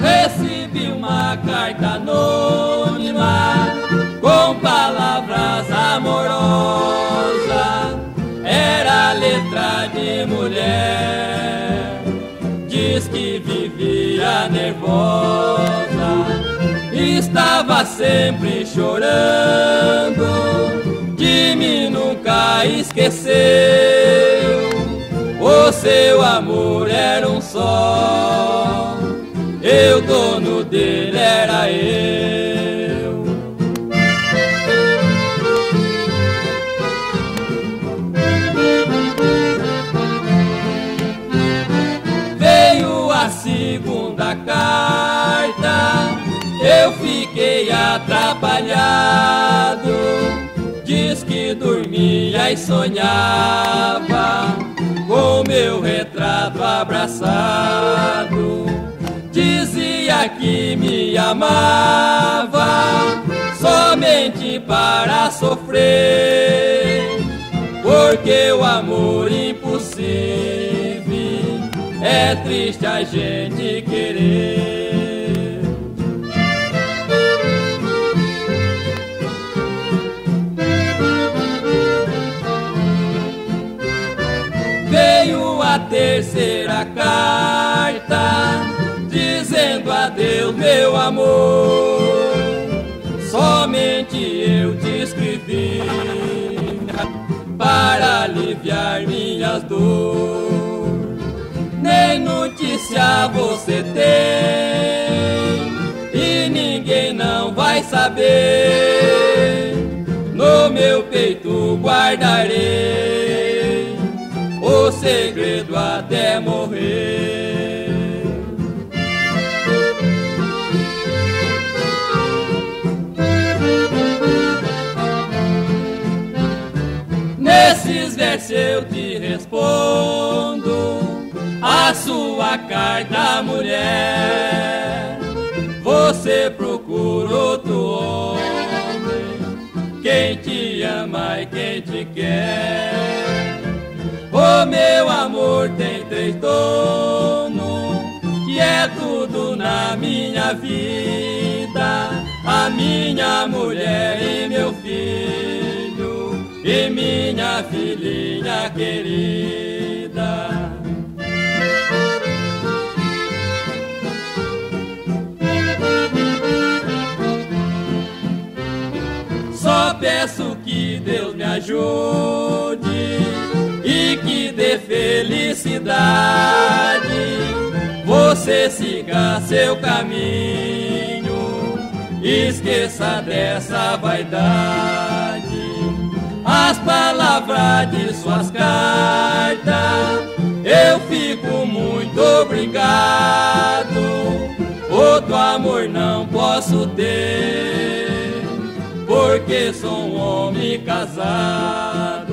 Recebi uma carta anônima com palavras amorosas. Era letra de mulher, diz que vivia nervosa, estava sempre chorando, mim nunca esqueceu. O seu amor era um só eu dono dele era eu. Veio a segunda carta, eu fiquei atrapalhado. Dormia e sonhava com meu retrato abraçado dizia que me amava somente para sofrer, porque o amor impossível é triste a gente querer. Terceira carta dizendo adeus, meu amor. Somente eu te escrevi para aliviar minhas dores. Nem notícia você tem e ninguém não vai saber. No meu peito guardarei o segredo até morrer. Nesses versos eu te respondo a sua carta, mulher. Você procura outro homem, quem te ama e quem te quer. Amor tem três donos, que é tudo na minha vida: a minha mulher e meu filho e minha filhinha querida. Só peço que Deus me ajude que dê felicidade. Você siga seu caminho, esqueça dessa vaidade as palavras de suas cartas. Eu fico muito obrigado. Outro amor não posso ter, porque sou um homem casado.